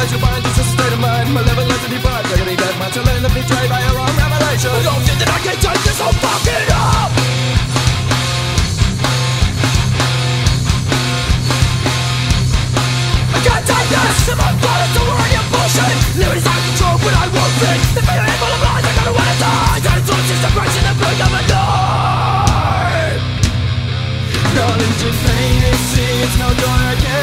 as you find, it's a state of mind. My level has to depart. I gotta get my talent and betrayed by your own revelation. I don't think that I can take this whole fucking up. I can't take this. If I'm falling to worry and bullshit, liberty's out of control, but I won't be. If I am full of lies, I gotta wanna die. I gotta torture, suppression, and bring a alive. Knowledge and pain is see, it's no door again.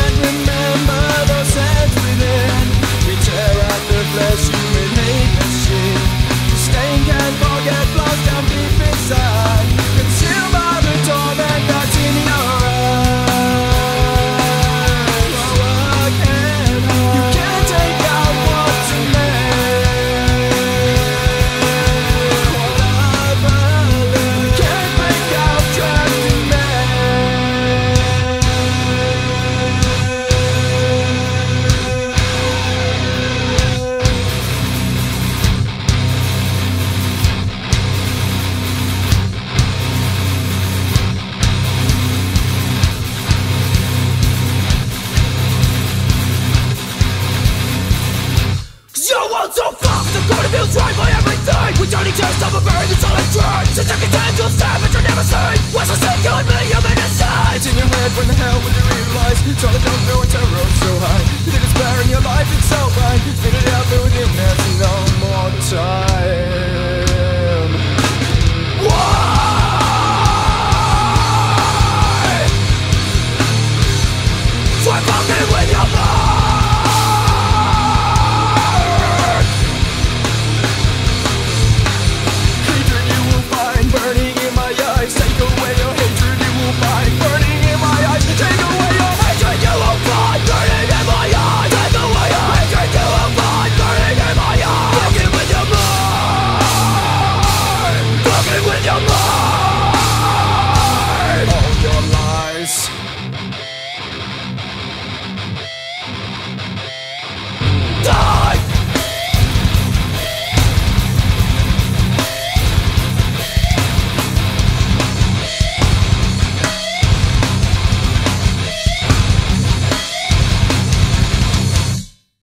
Cause so fast, I'm gonna feel tried by everything. We don't to stop a burn, it's all I try So take a time to savage or never say What's the sick on me, I'm innocent It's in your head when the hell will you realize? All I don't know and terror so high. You think it's better in your life, it's so right Spit it out,